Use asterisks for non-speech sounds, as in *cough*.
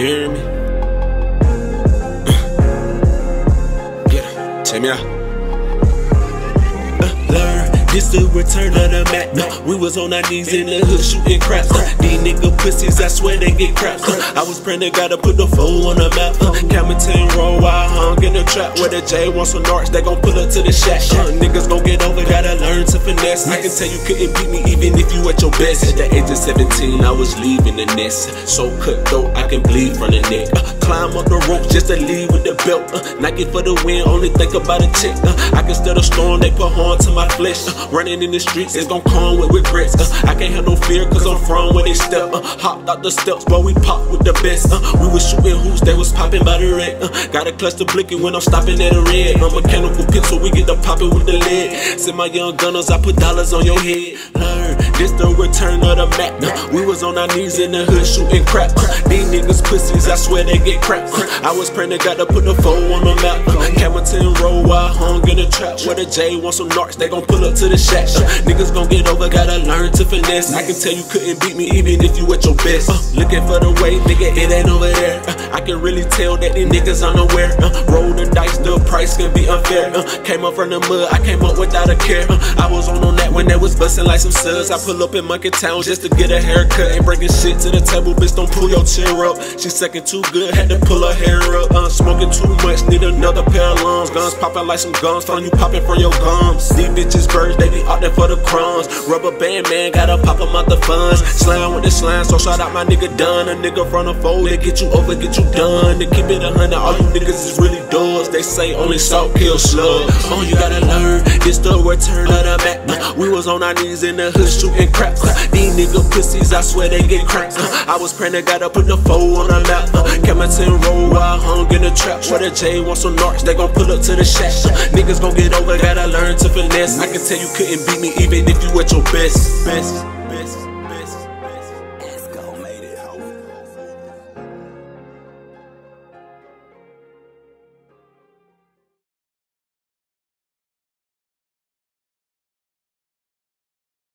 You hear me? Uh, *laughs* get. Take me out. Uh, learn. This the return of the Mac. Uh, we was on our knees in the hood shooting craps. Uh, these nigga pussies, I swear they get craps. Uh, I was praying to God to put the fool on the map. Uh, Campbellton roll while I hung in the trap. Where the J wants some narcs, they gon' pull up to the shack. Uh, niggas gon' get over, gotta learn finesse. I can tell you couldn't beat me even if you at your best. At the age of 17, I was leaving the nest. So cutthroat, I can bleed from the neck. Uh, climb up the ropes just to leave with the belt. Uh, Nike for the win, only think about a chick. Uh, I can still the storm, they put horn to my flesh. Uh, running in the streets, it's gon' come with regrets. Uh, I can't have no fear, cause I'm from where they step. Uh, hopped out the steps, but we pop with the best. Uh, we was shooting hoops, they was popping by the red. Uh, got a cluster blinking when I'm stopping at a red. A mechanical pencil, we get the popping with the lead. Send my young gunners, I put dollars on your head. Learn, this the return of the. Uh, we was on our knees in the hood shooting crap. Uh, these niggas pussies, I swear they get crap. Uh, I was praying to God to put the phone on the map. Uh, Campbellton roll while hung in the trap. Where the J want some narcs, they gon' pull up to the shack. Uh, niggas gon' get over, gotta learn to finesse. I can tell you couldn't beat me even if you at your best. Uh, looking for the way, nigga, it ain't over there. I can really tell that these niggas unaware. Uh, roll the dice, the price can be unfair. Uh, came up from the mud, I came up without a care. Uh, I was on on that when they was busting like some suds. I pull up in Monkey Town just to get a haircut. Ain't bringing shit to the table, bitch, don't pull your chair up. She second too good, had to pull her hair up. Uh, smoking too much, need another pair of lungs. Guns popping like some guns, found you popping from your gums. These bitches birds, they be out there for the crumbs. Rubber band man, gotta pop them out the funds. Slam with the slime, so shout out my nigga Dunn. A nigga from the fold, they get you over, get you done. They keep it a hundred, all you niggas is really doors. They say only salt kills slug. Oh, you gotta learn, this the return of the Mac. We was on our knees in the hood shooting crap. These nigga pussies, I swear they get cracked. I was praying to gotta put the foe on the map. Uh, Campbellton roll while hung in the trap. Where the J wants some narcs, they gon' pull up to the shack. Niggas gon' get over, gotta learn to finesse. I can tell you couldn't beat me even if you at your best. best.